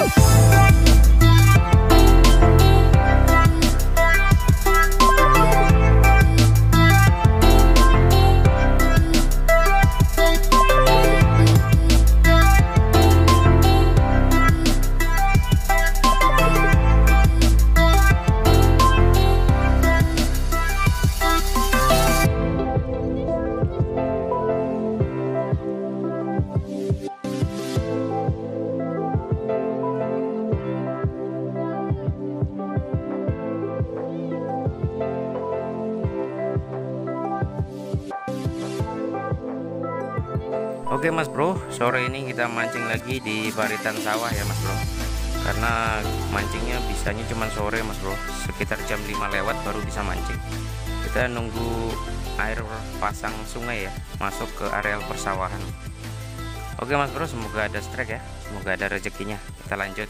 Bye. Oke mas bro, sore ini kita mancing lagi di baritan sawah ya mas bro. Karena mancingnya bisanya cuma sore mas bro. Sekitar jam 5 lewat baru bisa mancing. Kita nunggu air pasang sungai ya Masuk ke areal persawahan. Oke mas bro, semoga ada strike ya. Semoga ada rezekinya. Kita lanjut.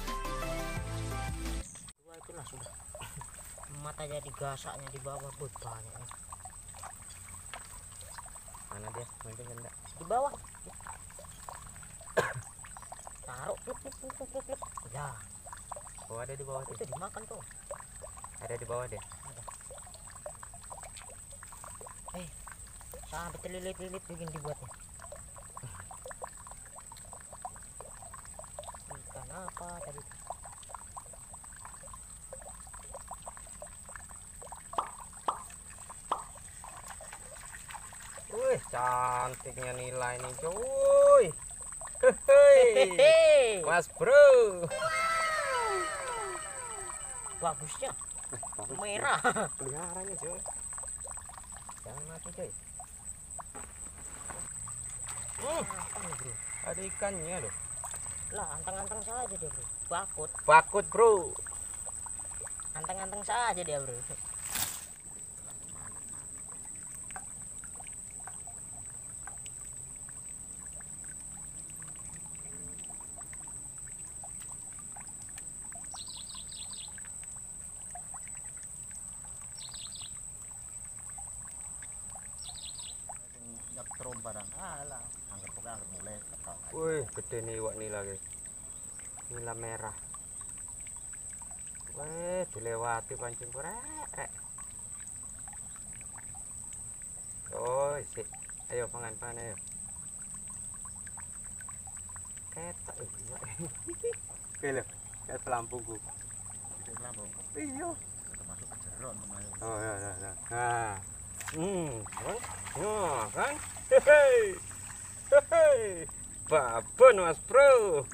Sudah matanya digasaknya di bawah banyak. Mana dia? Mancing enggak? di bawah. Taruh. Pluk pluk pluk pluk pluk pluk ya. Oh ada di bawah itu dimakan tuh. Ada di bawah deh sampai terlilit-lilit bikin dibuatnya ikan apa tadi Wih cantiknya nilai nih cuy. Hehehe. Mas bro. Bagusnya merah. Peliharanya cuy. Jangan mati cuy. Hmm. bro ada ikannya loh. Lah anteng-anteng saja dia bro. Bakut. Bakut bro. Anteng-anteng saja dia bro nyak terum barang alah anggap pokoknya anggap mulai kakak wih gede nih iwak nila guys. Nila merah. Wih dilewati pancing kurek oh isi ayo pangan pangan ayo. Ketok eh, iwak. Kayak pelampungku itu lambung iya. Termasuk Oh ya, ya, ya. Nah, hmm, kan? Nah, kan? Hehehe, hehehe, babon mas bro.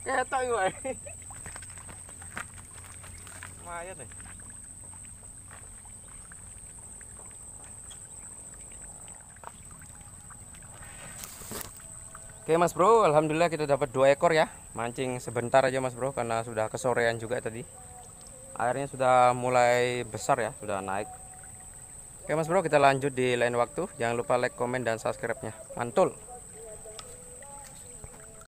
Ketok ini, wae. Lumayan nih. Oke mas bro, alhamdulillah kita dapat dua ekor ya. Mancing sebentar aja mas bro, karena sudah kesorean juga tadi airnya sudah mulai besar ya sudah naik. Oke mas bro kita lanjut di lain waktu. Jangan lupa like comment dan subscribe nya mantul